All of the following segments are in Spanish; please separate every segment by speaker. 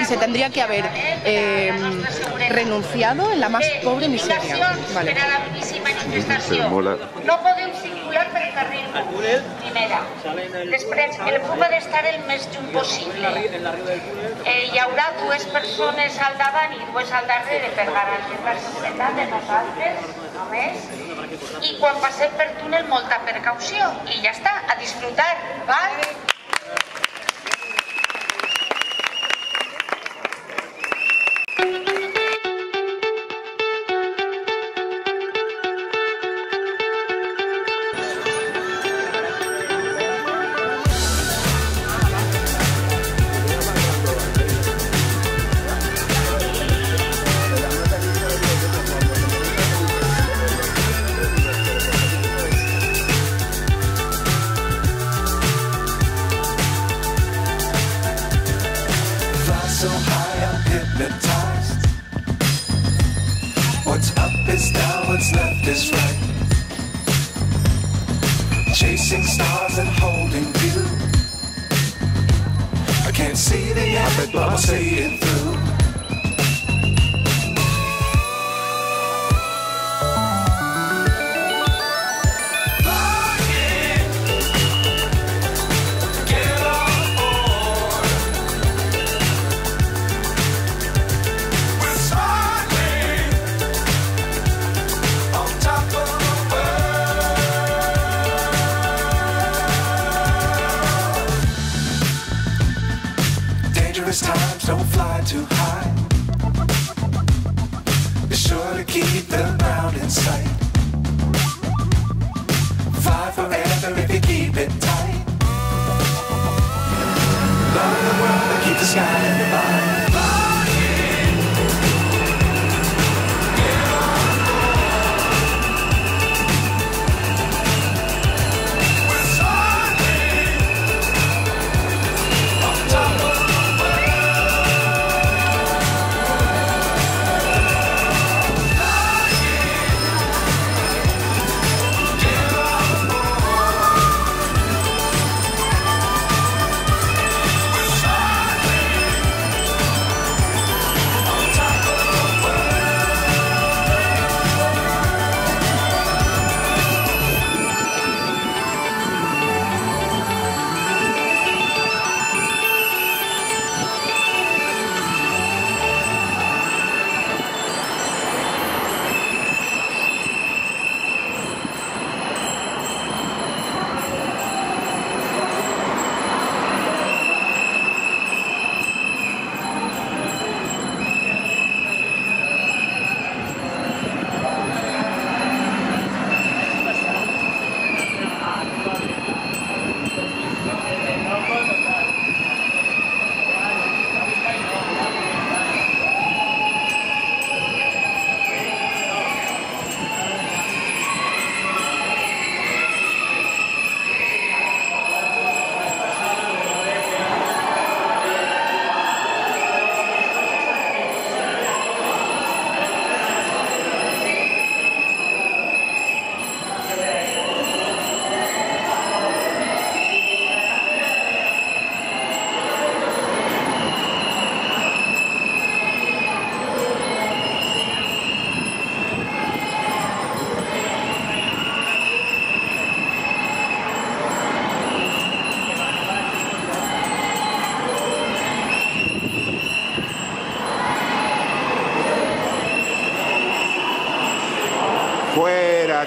Speaker 1: y se tendría que haber eh, renunciado en la más pobre miseria. Vale. al túnel. Primera. Després, el club ha d'estar el més junt possible. Eh, hi haurà dues persones al davant i dues al darrere per garantir la seguretat de nosaltres, només. I quan passem per túnel, molta precaució. I ja està, a disfrutar, val? dangerous times, don't fly too high. Be sure to keep the ground in sight. Fly forever if you keep it tight. Love the world, but keep the sky in your mind.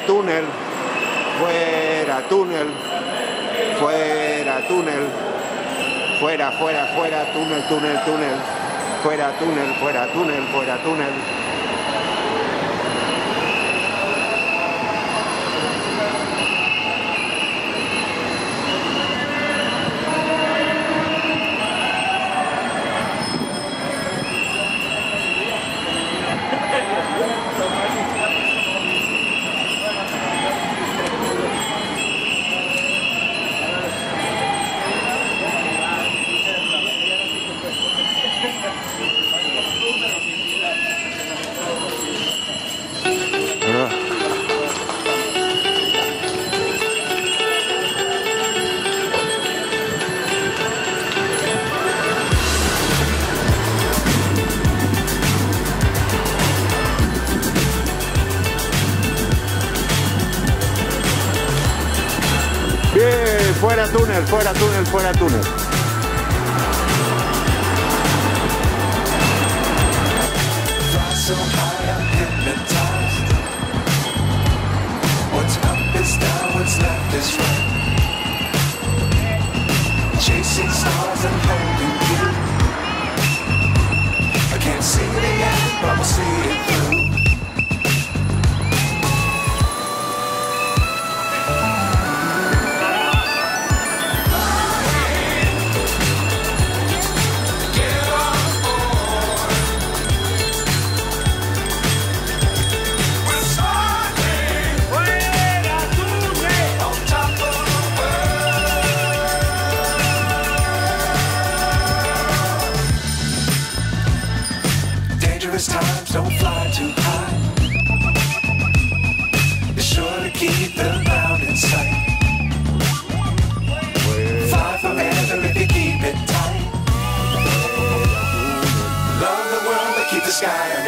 Speaker 1: túnel, fuera túnel, fuera túnel, fuera, fuera, fuera, túnel, túnel, túnel, fuera túnel, fuera túnel, fuera túnel. Fuera, túnel. fuera túnel, fuera túnel. keep the mound in sight. Fly forever if you keep it tight. Love the world, but keep the sky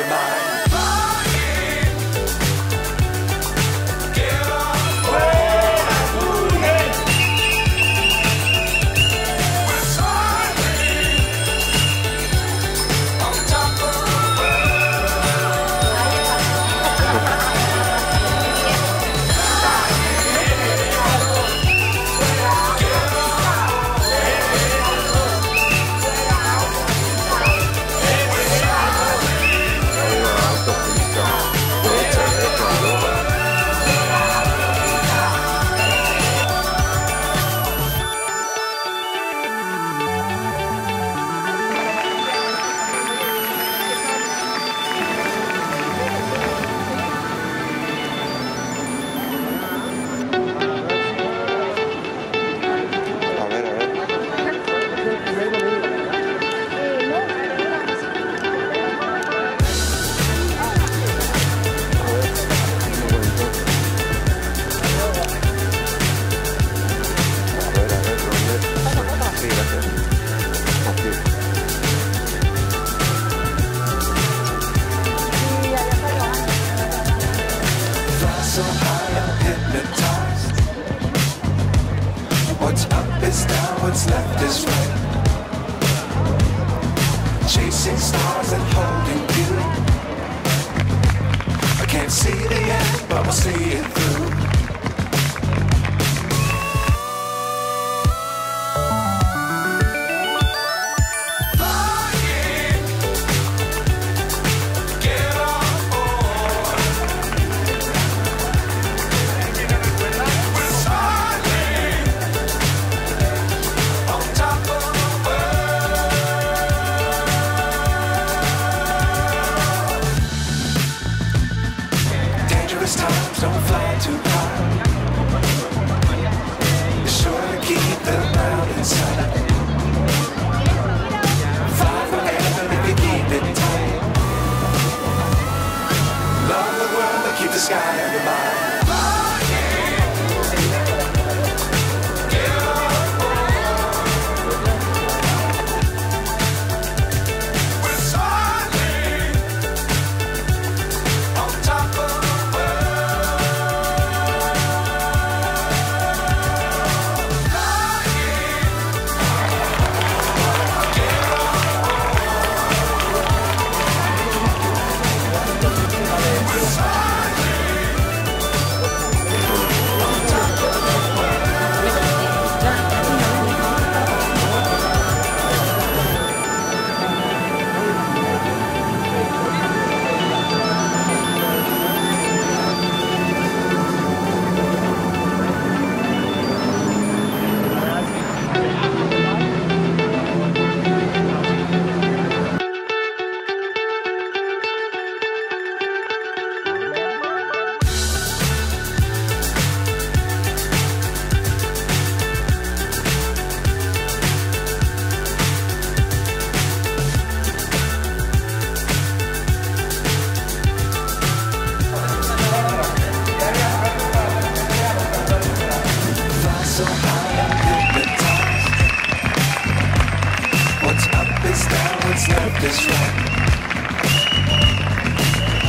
Speaker 1: to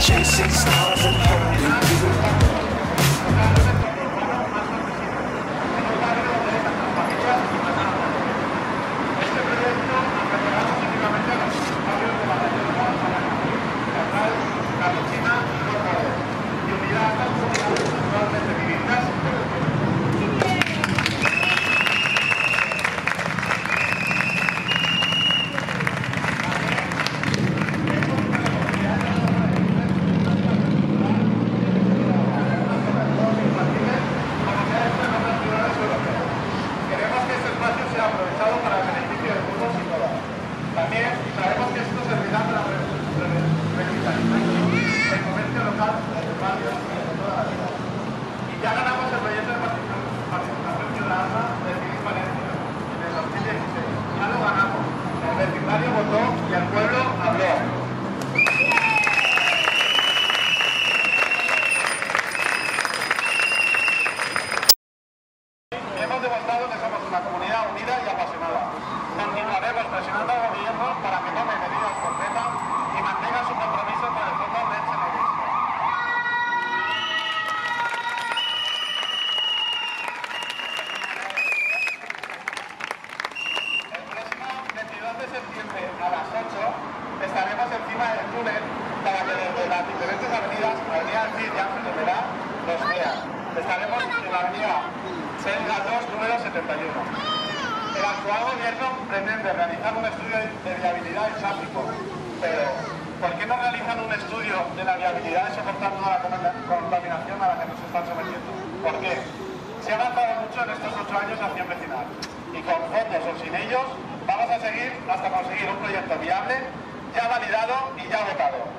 Speaker 1: chasing stars and holding you. de la viabilidad es soportar toda la contaminación a la que nos están sometiendo. ¿Por qué? Se ha avanzado mucho en estos ocho años la acción vecinal y con fondos o sin ellos vamos a seguir hasta conseguir un proyecto viable, ya validado y ya votado.